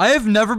I have never been